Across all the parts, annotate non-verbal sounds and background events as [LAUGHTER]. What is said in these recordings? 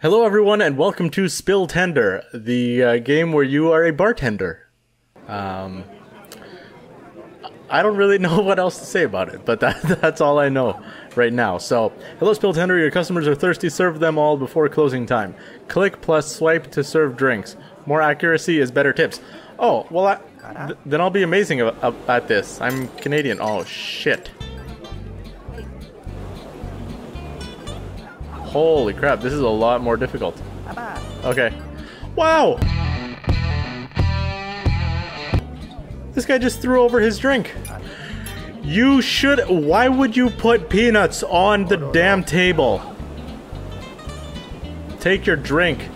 Hello, everyone, and welcome to SpillTender, the uh, game where you are a bartender. Um, I don't really [LAUGHS] know what else to say about it, but [LAUGHS] that, that's all I know right now. So, hello, SpillTender. Your customers are thirsty. Serve them all before closing time. Click plus swipe to serve drinks. More accuracy is better tips. Oh, well, I, th- then I'll be amazing at this. I'm Canadian. Oh, shit. Holy crap, this is a lot more difficult. Okay. Wow! This guy just threw over his drink. You should. Why would you put peanuts on the damn table? Take your drink.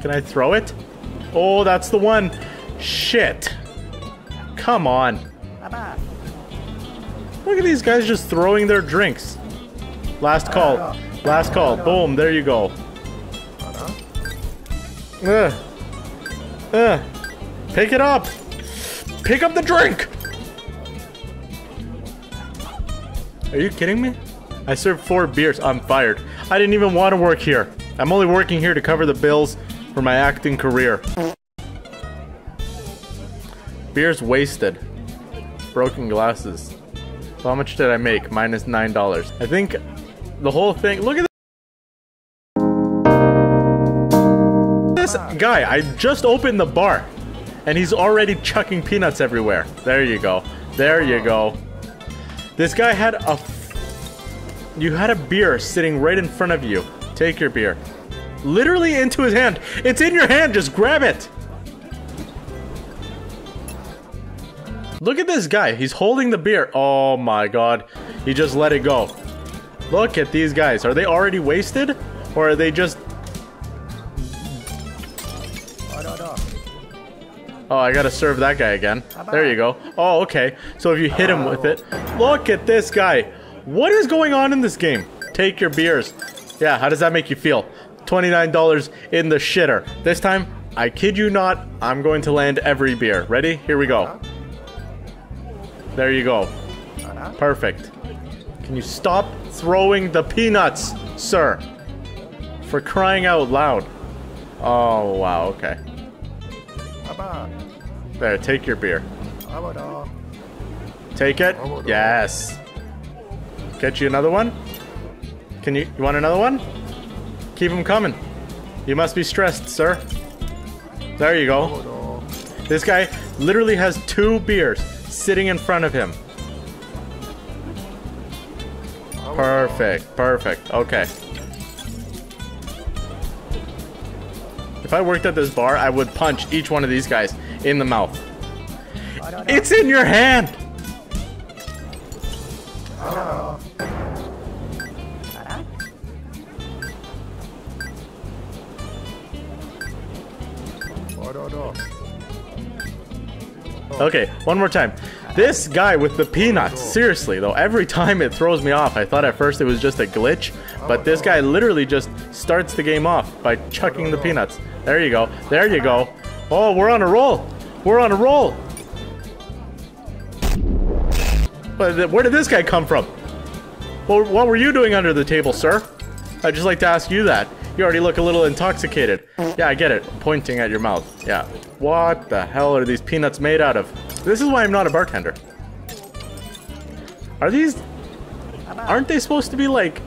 Can I throw it? Oh, that's the one. Shit. Come on. Look at these guys just throwing their drinks. Last call. Last call. Boom. There you go. Ugh. Ugh. Pick it up. Pick up the drink. Are you kidding me? I served four beers. I'm fired. I didn't even want to work here. I'm only working here to cover the bills for my acting career. Beers wasted. Broken glasses. So how much did I make? Minus nine dollars. I think the whole thing. Look at this guy. I just opened the bar, and he's already chucking peanuts everywhere. There you go. There you go. This guy had a. You had a beer sitting right in front of you. Take your beer. Literally into his hand. It's in your hand. Just grab it. Look at this guy. He's holding the beer. Oh my god. He just let it go. Look at these guys. Are they already wasted? Or are they just. Oh, I gotta serve that guy again. There you go. Oh, okay. So if you hit him with it. Look at this guy. What is going on in this game? Take your beers. Yeah, how does that make you feel? $29 in the shitter. This time, I kid you not, I'm going to land every beer. Ready? Here we go. There you go. Perfect. Can you stop throwing the peanuts, sir? For crying out loud. Oh, wow, okay. There, take your beer. Take it? Yes. Get you another one? Can you, you want another one? Keep them coming. You must be stressed, sir. There you go. This guy literally has two beers sitting in front of him. Perfect, perfect. Okay. If I worked at this bar, I would punch each one of these guys in the mouth. It's in your hand! Okay, one more time. This guy with the peanuts, oh. seriously though, every time it throws me off. I thought at first it was just a glitch, but oh, this guy literally just starts the game off by chucking the peanuts. There you go. There you go. Oh, we're on a roll. We're on a roll. But where did this guy come from? Well, what were you doing under the table, sir? I'd just like to ask you that. You already look a little intoxicated. Yeah, I get it. Pointing at your mouth. Yeah. What the hell are these peanuts made out of? This is why I'm not a bartender. Are these... Aren't they supposed to be like...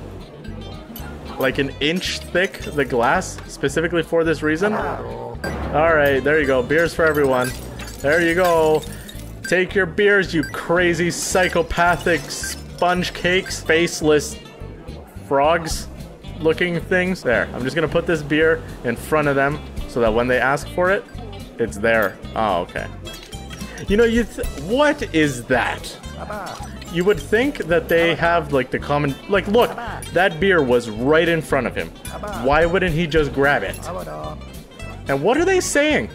Like an inch thick, the glass? Specifically for this reason? Alright, there you go. Beers for everyone. There you go. Take your beers, you crazy psychopathic sponge cakes, faceless frogs looking things. There, I'm just gonna put this beer in front of them so that when they ask for it, it's there. Oh, okay. You know, you what is that? You would think that they have like the common like look, that beer was right in front of him. Why wouldn't he just grab it? And what are they saying?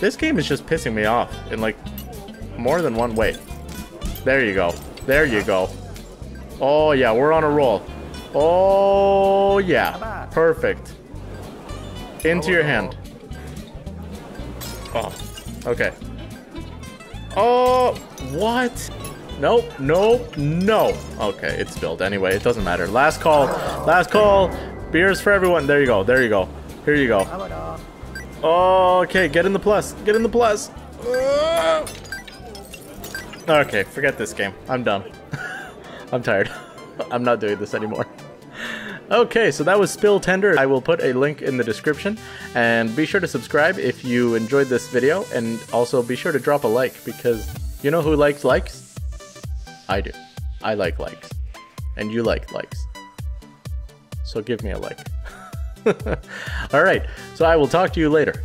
This game is just pissing me off in like more than one way. There you go. There you go. Oh yeah, we're on a roll. Oh yeah. Perfect. Into your hand. Oh. Okay. Oh, what? Nope, nope, no. Okay, it's spilled anyway. It doesn't matter. Last call. Last call. Beers for everyone. There you go. There you go. Here you go. Okay, get in the plus. Get in the plus. Okay, forget this game. I'm done. [LAUGHS] I'm tired. [LAUGHS] I'm not doing this anymore. Okay, so that was SpillTender. I will put a link in the description. And be sure to subscribe if you enjoyed this video. And also be sure to drop a like because you know who likes likes? I do. I like likes. And you like likes. So give me a like. [LAUGHS] Alright, so I will talk to you later.